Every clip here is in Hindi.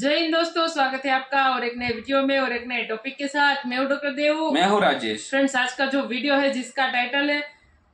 जय हिंद दोस्तों स्वागत है आपका और एक नए वीडियो में और एक नए टॉपिक के साथ। मैं हूँ डॉक्टर देव। मैं हूँ राजेश। फ्रेंड्स आज का जो वीडियो है जिसका टाइटल है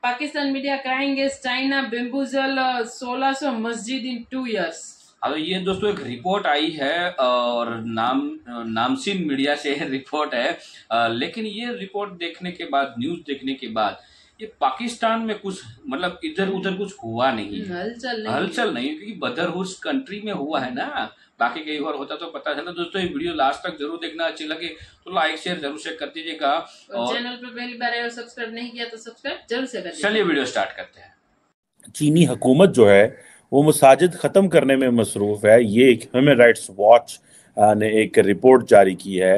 Pakistan media crying China bamboozle 1600 मस्जिद इन टू इयर्स अब ये दोस्तों एक रिपोर्ट आई है और नाम नामसीन मीडिया से रिपोर्ट है। लेकिन ये रिपोर्ट देखने के बाद न्यूज़ देखने के बाद ये पाकिस्तान में कुछ मतलब इधर उधर कुछ हुआ नहीं। हलचल नहीं। हलचल नहीं क्योंकि बदरहुस कंट्री में हुआ है ना। बाकी कई बार होता तो पता चला। दोस्तों ये वीडियो लास्ट तक ज़रूर देखना अच्छी लगे तो लाइक शेयर ज़रूर शेयर कर दीजिएगा। और और चैनल पर पहली बार आए और सब्सक्राइब नहीं किया तो सब्सक्राइब ज़रूर से कर चलिए वीडियो स्टार्ट करते हैं। चीनी हुकूमत जो है वो मसाजिद ख़त्म करने में मसरूफ है। ये एक ह्यूमन राइट्स वॉच ने एक रिपोर्ट जारी की है।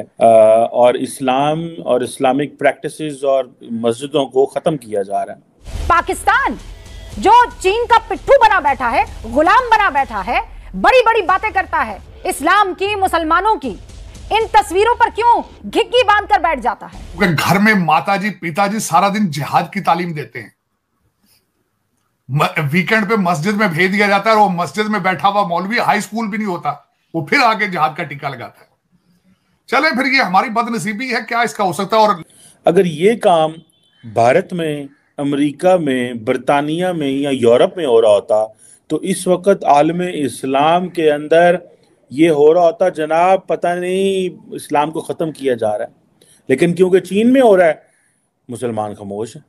और इस्लाम और इस्लामिक प्रैक्टिसेस और मस्जिदों को ख़त्म किया जा रहा है। पाकिस्तान जो चीन का पिट्ठू बना बैठा है गुलाम बना बैठा है बड़ी बड़ी बातें करता है इस्लाम की मुसलमानों की इन तस्वीरों पर क्यों घिग्गी बाँध कर बैठ जाता है? क्योंकि घर में माताजी पिताजी सारा दिन जिहाद की तालीम देते हैं। वीकेंड पे मस्जिद में भेज दिया जाता है और वो मस्जिद में बैठा हुआ मौलवी हाई स्कूल भी नहीं होता। वो फिर आके जिहाद का टीका लगाता है। चले फिर ये हमारी बदनसीबी है, क्या इसका हो सकता है? और अगर ये काम भारत में, अमेरिका में, बरतानिया में या यूरोप में हो रहा होता तो इस वक्त आलम इस्लाम के अंदर ये हो रहा होता, जनाब, पता नहीं इस्लाम को ख़त्म किया जा रहा है। लेकिन क्योंकि चीन में हो रहा है, मुसलमान खामोश है।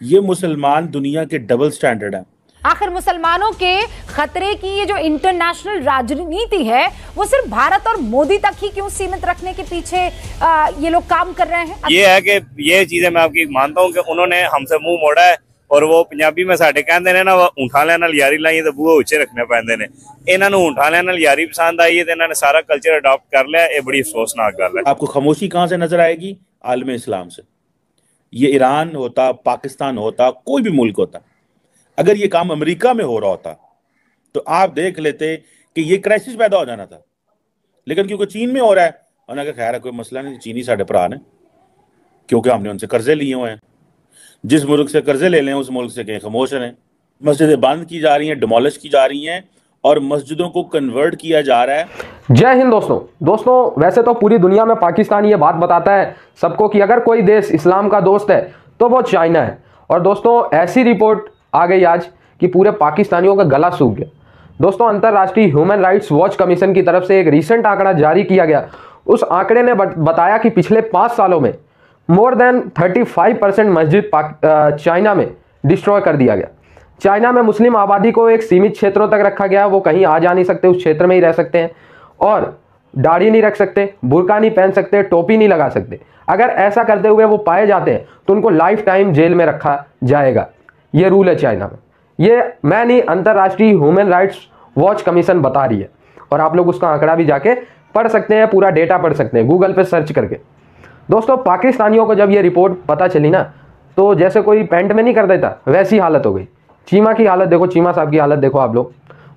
ये मुसलमान दुनिया के डबल स्टैंडर्ड हैं। आखिर मुसलमानों के खतरे की ये जो इंटरनेशनल राजनीति है वो सिर्फ भारत और मोदी तक ही क्यों सीमित रखने के पीछे आ, ये लोग काम कर रहे हैं ये है कि ये चीजें मैं आपकी मानता हूँ कि उन्होंने हमसे मुंह मोड़ा है ਔਰ ਉਹ ਪੰਜਾਬੀ ਮੈਂ ਸਾਡੇ ਕਹਿੰਦੇ ਨੇ ਨਾ ਵਾ ਊਂਠਾਂ ਵਾਲਿਆਂ ਨਾਲ ਯਾਰੀ ਲਾਈ ਤੇ ਬੂਹੇ ਉੱਚੇ ਰੱਖਣੇ ਪੈਂਦੇ ਨੇ ਇਹਨਾਂ ਨੂੰ ਊਂਠਾਂ ਵਾਲਿਆਂ ਨਾਲ ਯਾਰੀ ਪਸੰਦ ਆਈ ਹੈ ਤੇ ਇਹਨਾਂ ਨੇ ਸਾਰਾ ਕਲਚਰ ਅਡਾਪਟ ਕਰ ਲਿਆ ਇਹ ਬੜੀ ਅਫਸੋਸਨਾਕ ਗੱਲ ਹੈ आपको खामोशी कहाँ से नजर आएगी आलम इस्लाम से ये ईरान होता पाकिस्तान होता कोई भी मुल्क होता अगर ये काम अमेरिका में हो रहा होता तो आप देख लेते कि ये क्राइसिस पैदा हो जाना था। लेकिन क्योंकि चीन में हो रहा है उन्होंने कहा खैर है, कोई मसला नहीं, चीनी साढ़े भरा ने क्योंकि हमने उनसे कर्जे लिए हुए हैं। जिस मुल्क से कर्जे ले लें, उस मुल्क से कहीं खामोश रहें। मस्जिदें बंद की जा रही हैं डिमोलिश की जा रही हैं, और मस्जिदों को कन्वर्ट किया जा रहा है। जय हिंद दोस्तों। दोस्तों, वैसे तो पूरी दुनिया में पाकिस्तान ये बात बताता है सबको कि अगर कोई देश इस्लाम का दोस्त है तो वो चाइना है। और दोस्तों, ऐसी रिपोर्ट आ गई आज कि पूरे पाकिस्तानियों का गला सूख गया। दोस्तों, अंतर्राष्ट्रीय ह्यूमन राइट्स वॉच कमीशन की तरफ़ से एक रिसेंट आंकड़ा जारी किया गया। उस आंकड़े ने बताया कि पिछले पाँच सालों में मोर देन 35 परसेंट मस्जिद चाइना में डिस्ट्रॉय कर दिया गया। चाइना में मुस्लिम आबादी को एक सीमित क्षेत्रों तक रखा गया, वो कहीं आ जा नहीं सकते, उस क्षेत्र में ही रह सकते हैं और दाढ़ी नहीं रख सकते, बुरका नहीं पहन सकते, टोपी नहीं लगा सकते। अगर ऐसा करते हुए वो पाए जाते हैं तो उनको लाइफ टाइम जेल में रखा जाएगा। ये रूल है चाइना में। ये मैं नहीं अंतर्राष्ट्रीय ह्यूमन राइट्स वॉच कमीशन बता रही है। और आप लोग उसका आंकड़ा भी जाके पढ़ सकते हैं, पूरा डेटा पढ़ सकते हैं गूगल पे सर्च करके। दोस्तों, पाकिस्तानियों को जब ये रिपोर्ट पता चली ना तो जैसे कोई पेंट में नहीं कर देता, वैसी हालत हो गई। चीमा की हालत देखो, चीमा साहब की हालत देखो आप लोग।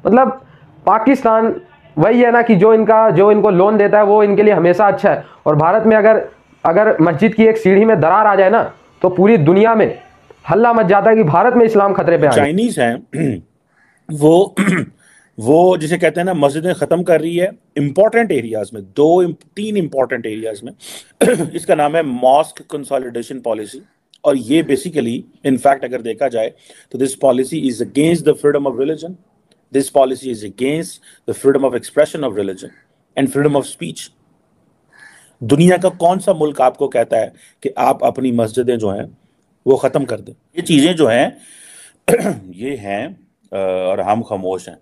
मतलब पाकिस्तान वही है ना कि जो इनका, जो इनको लोन देता है, वो इनके लिए हमेशा अच्छा है। और भारत में अगर अगर मस्जिद की एक सीढ़ी में दरार आ जाए ना तो पूरी दुनिया में हल्ला मच जाता है कि भारत में इस्लाम खतरे पे चाइनीज़ हैं, वो वो जिसे कहते हैं ना, मस्जिदें खत्म कर रही है। इंपॉर्टेंट एरियाज़ में, दो तीन इंपॉर्टेंट एरियाज़ में। इसका नाम है मॉस्क कंसोलिडेशन पॉलिसी और ये बेसिकली इनफैक्ट अगर देखा जाए तो this policy is against the freedom of religion this policy is against the freedom of expression of religion and freedom of speech दुनिया का कौन सा मुल्क आपको कहता है कि आप अपनी मस्जिदें जो हैं वो ख़त्म कर दें। ये चीज़ें जो हैं, ये हैं और हम खामोश हैं।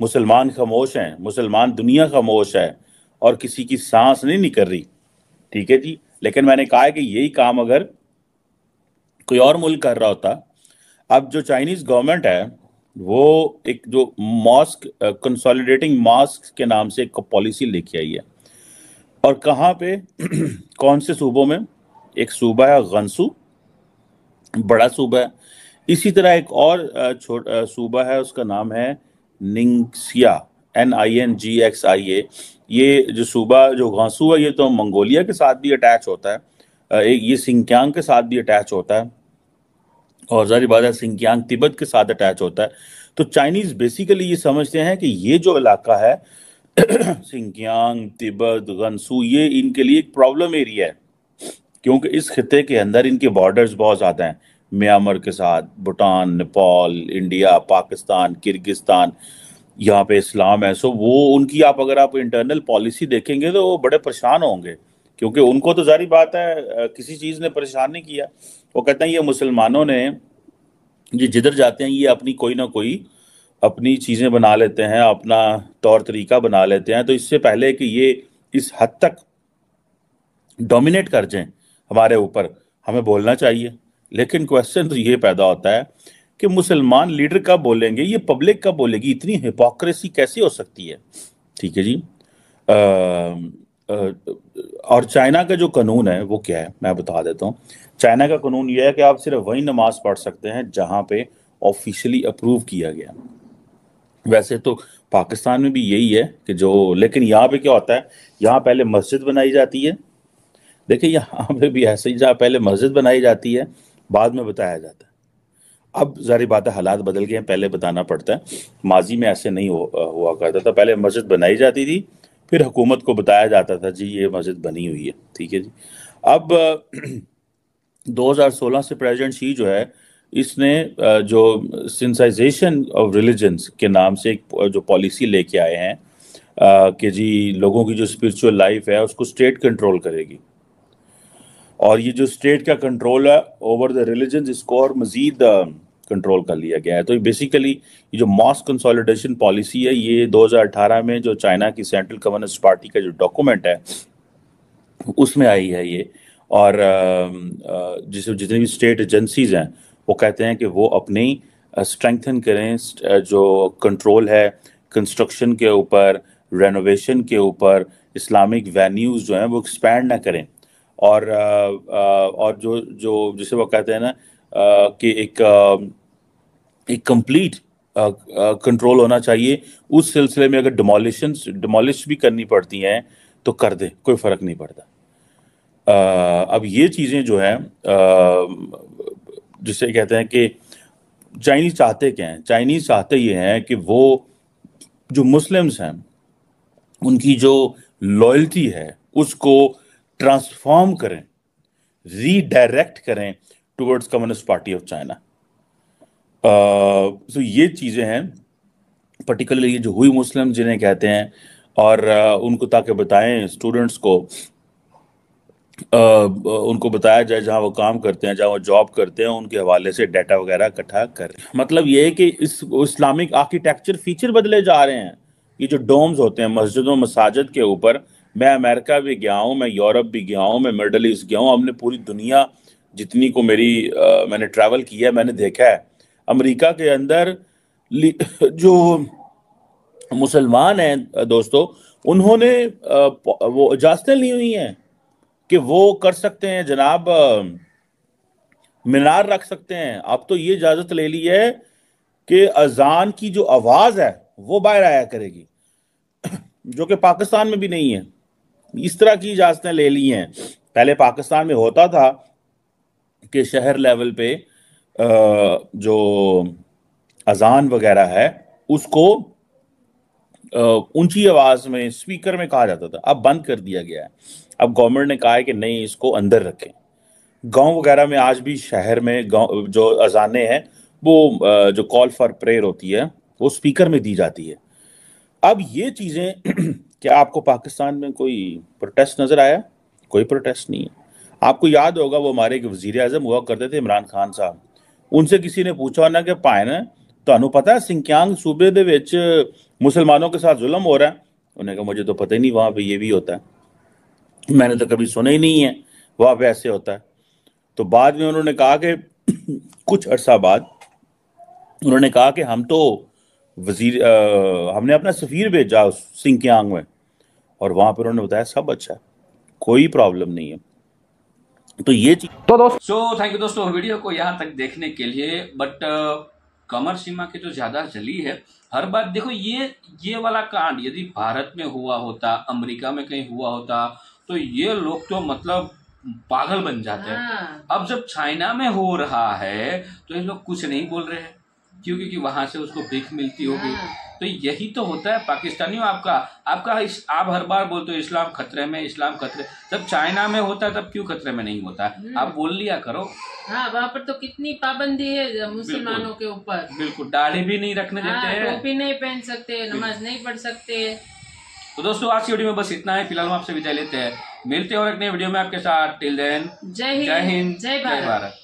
मुसलमान खामोश हैं, मुसलमान दुनिया खामोश है, और किसी की सांस नहीं निकल रही। ठीक है जी? लेकिन मैंने कहा है कि यही काम अगर कोई और मुल्क कर रहा होता, अब जो चाइनीज़ गवर्नमेंट है, वो एक जो मॉस्क कंसोलिडेटिंग मॉस्क के नाम से एक पॉलिसी लेके आई है। और कहाँ पे, कौन से सूबों में? एक सूबा है गंसू बड़ा सूबा है। इसी तरह एक और छोट सूबा है, उसका नाम है Ningxia N I N G X I A ये जो सूबा, जो गांसू है, ये तो मंगोलिया के साथ भी अटैच होता है। एक, ये सिंकियांग के साथ भी अटैच होता है। और जारी बात है, सिंकियांग तिब्बत के साथ अटैच होता है। तो चाइनीज़ बेसिकली ये समझते हैं कि ये जो इलाका है, सिंकियांग, तिब्बत गंसू ये इनके लिए एक प्रॉब्लम एरिया है। क्योंकि इस खत्े के अंदर इनके बॉर्डर्स बहुत ज़्यादा हैं। म्यांमार के साथ, भूटान, नेपाल, इंडिया, पाकिस्तान, किर्गिस्तान, यहाँ पे इस्लाम है। सो वो उनकी आप अगर आप इंटरनल पॉलिसी देखेंगे तो वो बड़े परेशान होंगे। क्योंकि उनको तो जारी बात है किसी चीज़ ने परेशान नहीं किया। वो कहते हैं, ये मुसलमानों ने ये जिधर जाते हैं, ये अपनी कोई ना कोई अपनी चीज़ें बना लेते हैं, अपना तौर तरीका बना लेते हैं। तो इससे पहले कि ये इस हद तक डोमिनेट कर जाएँ हमारे ऊपर हमें बोलना चाहिए। लेकिन क्वेश्चन तो ये पैदा होता है कि मुसलमान लीडर कब बोलेंगे ये पब्लिक कब बोलेगी? इतनी हिपोक्रेसी कैसी हो सकती है? ठीक है जी। आ, आ, और चाइना का जो कानून है वो क्या है? मैं बता देता हूँ। चाइना का कानून ये है कि आप सिर्फ़ वही नमाज़ पढ़ सकते हैं जहाँ पे ऑफिशियली अप्रूव किया गया। वैसे तो पाकिस्तान में भी यही है कि जो लेकिन यहाँ पे क्या होता है? यहाँ पहले मस्जिद बनाई जाती है। देखिए, यहाँ पे भी ऐसे ही, जहाँ पहले मस्जिद बनाई जाती है, बाद में बताया जाता है। अब जारी बात है, हालात बदल गए हैं, पहले बताना पड़ता है। माजी में ऐसे नहीं हुआ करता था। पहले मस्जिद बनाई जाती थी, फिर हुकूमत को बताया जाता था, जी, ये मस्जिद बनी हुई है। ठीक है जी। अब 2016 से प्रेसिडेंट शी जो है, इसने जो सिंसाइजेशन ऑफ़ रिलीजन्स के नाम से एक जो पॉलिसी लेके आए हैं कि जी, लोगों की जो स्पिरिचुअल लाइफ है, उसको स्टेट कंट्रोल करेगी। और ये जो स्टेट का कंट्रोल है ओवर द रिलीजन इसको और मजीद कंट्रोल कर लिया गया है। तो बेसिकली ये जो मॉस कंसोलिडेशन पॉलिसी है, ये 2018 में जो चाइना की सेंट्रल कम्युनिस्ट पार्टी का जो डॉक्यूमेंट है, उसमें आई है ये। और जिस जितनी भी स्टेट एजेंसीज हैं, वो कहते हैं कि वो अपनी स्ट्रेंथन करें जो कंट्रोल है कंस्ट्रक्शन के ऊपर रेनोवेशन के ऊपर इस्लामिक वेन्यूज जो हैं, वो एक्सपैंड ना करें। और और जो जो जिसे वो कहते हैं ना कि एक एक कंप्लीट कंट्रोल होना चाहिए। उस सिलसिले में अगर डिमोलिशन डिमोलिश भी करनी पड़ती हैं तो कर दे, कोई फ़र्क नहीं पड़ता। अब ये चीज़ें जो हैं जिसे कहते हैं कि चाइनीज़ चाहते क्या हैं? चाइनीज़ चाहते ये हैं कि वो जो मुस्लिम्स हैं, उनकी जो लॉयल्टी है, उसको ट्रांसफॉर्म करें रीडायरेक्ट करें towards communist party of China तो ये चीज़ें हैं पर्टिकुलरली ये जो हुई मुस्लिम जिन्हें कहते हैं और uh, उनको ताकि बताएँ स्टूडेंट्स को uh, उनको बताया जाए जहाँ वो काम करते हैं जहाँ वो जॉब करते हैं उनके हवाले से डाटा वगैरह इकट्ठा कर। मतलब ये है कि इस इस्लामिक आर्किटेक्चर फीचर बदले जा रहे हैं। ये जो डोम्स होते हैं मस्जिदों मसाजिद के ऊपर मैं अमेरिका भी गया हूँ मैं यूरोप भी गया हूँ मैं मिडल ईस्ट गया हूँ हमने पूरी दुनिया जितनी को मेरी आ, मैंने ट्रैवल किया है मैंने देखा है। अमेरिका के अंदर जो मुसलमान हैं दोस्तों उन्होंने वो इजाजतें ली हुई हैं कि वो कर सकते हैं जनाब मीनार रख सकते हैं। अब तो ये इजाज़त ले ली है कि अजान की जो आवाज़ है वो बाहर आया करेगी जो कि पाकिस्तान में भी नहीं है। इस तरह की इजाजतें ले ली हैं। पहले पाकिस्तान में होता था कि शहर लेवल पे जो अजान वगैरह है, उसको ऊँची आवाज़ में, स्पीकर में कहा जाता था। अब बंद कर दिया गया है। अब गवर्नमेंट ने कहा है कि नहीं, इसको अंदर रखें। गाँव वगैरह में आज भी शहर में गाँव, जो अजाने हैं, वो जो कॉल फॉर प्रेयर होती है, वो स्पीकर में दी जाती है। अब ये चीज़ें क्या आपको पाकिस्तान में कोई प्रोटेस्ट नजर आया कोई प्रोटेस्ट नहीं है आपको याद होगा वो हमारे वजीर अजम हुआ करते थे इमरान खान साहब उनसे किसी ने पूछा ना कि पाए ना ਤੁਹਾਨੂੰ पता है सिंकियांग सूबे ਦੇ ਵਿੱਚ मुसलमानों के साथ जुल्म हो रहा है उन्होंने कहा मुझे तो पता ही नहीं वहां पे ये भी होता है मैंने तो कभी सुना ही नहीं है वहां पे ऐसे होता है तो बाद में उन्होंने कहा कि कुछ अरसा बाद उन्होंने कहा कि हम तो वज़ीर आ, हमने अपना सफ़ीर भेजा सिंह के आंग में और वहाँ पर उन्होंने बताया सब अच्छा है कोई प्रॉब्लम नहीं है। तो ये चीज़ तो दोस्तों सो थैंक यू दोस्तों वीडियो को यहाँ तक देखने के लिए बट कमर सीमा की जो ज़्यादा जली है हर बात देखो ये ये वाला कांड यदि भारत में हुआ होता अमेरिका में कहीं हुआ होता तो ये लोग तो मतलब पागल बन जाते हैं। हाँ। अब जब चाइना में हो रहा है तो ये लोग कुछ नहीं बोल रहे हैं। क्यों क्योंकि वहाँ से उसको भीख मिलती होगी। तो यही तो होता है पाकिस्तानियों आपका आपका इस, आप हर बार बोलते हो इस्लाम खतरे में इस्लाम खतरे जब चाइना में होता है तब क्यों खतरे में नहीं होता? है आप बोल लिया करो। हाँ वहाँ पर तो कितनी पाबंदी है मुसलमानों के ऊपर। बिल्कुल दाढ़ी भी नहीं रखने हाँ देते हैं। टोपी नहीं पहन सकते नमाज़ नहीं पढ़ सकते। तो दोस्तों आज की वीडियो में बस इतना है। फ़िलहाल हम आपसे विदाई लेते हैं। मिलते हैं और एक नए वीडियो में आपके साथ। टिल देन जय हिंद जय हिंद जय भारत। भारत।